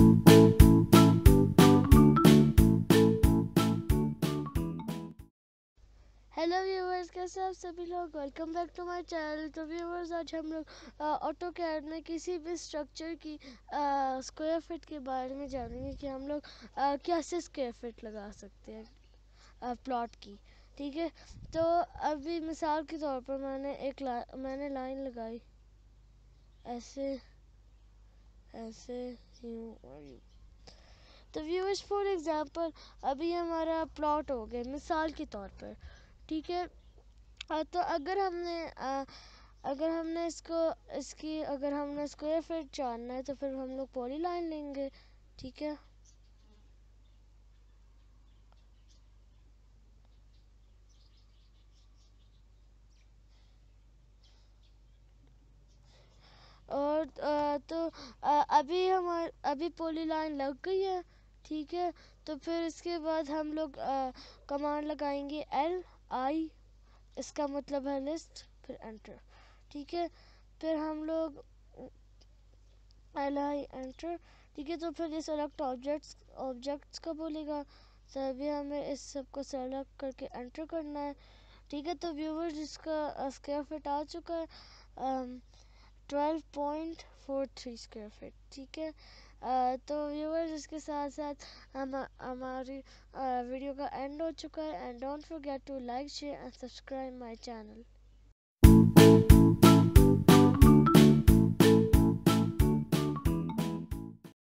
Hello viewers कैसे आप सभी लोग? Welcome back to my channel तो व्यूवर्स आज हम लोग ऑटो कैड में किसी भी स्ट्रक्चर की स्क्वायर फिट के बारे में जानेंगे कि हम लोग कैसे स्क्वायर फिट लगा सकते हैं प्लॉट की। ठीक है? तो अभी मिसाल के तौर पर मैंने एक ला, मैंने लाइन लगाई। ऐसे ऐसे। और यूँ तो व्यूअर्स फॉर एग्जांपल अभी हमारा प्लॉट हो गया मिसाल के तौर पर, ठीक है? तो अगर हमने अगर हमने इसको, इसकी, अगर हमने स्क्वायर फिट जानना है तो फिर हम लोग पॉली लाइन लेंगे, ठीक है? और तो अभी हमारे, अभी पोली लाइन लग गई है, ठीक है? तो फिर इसके बाद हम लोग कमांड लगाएँगे एल आई इसका मतलब है लिस्ट फिर एंटर ठीक है? फिर हम लोग एल आई एंटर ठीक है? तो फिर ये सेलेक्ट ऑब्जेक्ट्स ऑब्जेक्ट्स का बोलेगा सभी हमें इस सबको सेलेक्ट करके एंटर करना है, ठीक है? तो व्यूवर्स इसका स्क्वायर फिट आ चुका है twelve point four three square feet ठीक है? तो व्यूवर्स इसके साथ साथ हम, हमारी वीडियो का एंड हो चुका है. And don't forget to like share and subscribe my channel